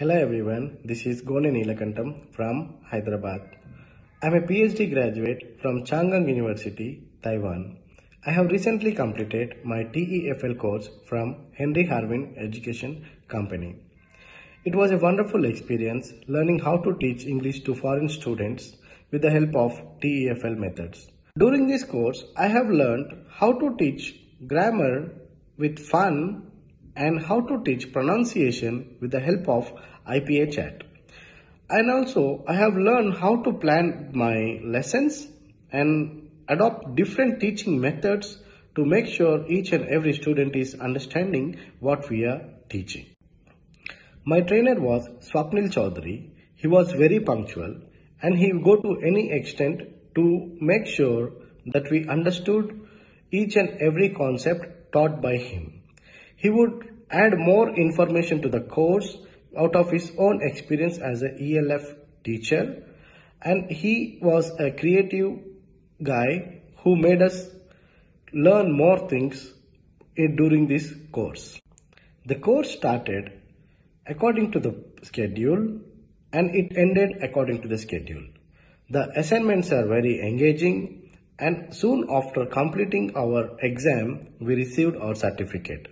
Hello everyone, this is Gone Neelakantam from Hyderabad. I'm a PhD graduate from Chang'an University, Taiwan. I have recently completed my TEFL course from Henry Harvin Education Company. It was a wonderful experience learning how to teach English to foreign students with the help of TEFL methods. During this course, I have learned how to teach grammar with fun and how to teach pronunciation with the help of IPA chart. And also I have learned how to plan my lessons and adopt different teaching methods to make sure each and every student is understanding what we are teaching. My trainer was Swapnil Chaudhary. He was very punctual and he would go to any extent to make sure that we understood each and every concept taught by him. He would add more information to the course out of his own experience as a ELF teacher and he was a creative guy who made us learn more things during this course. The course started according to the schedule and it ended according to the schedule. The assignments are very engaging and soon after completing our exam, we received our certificate.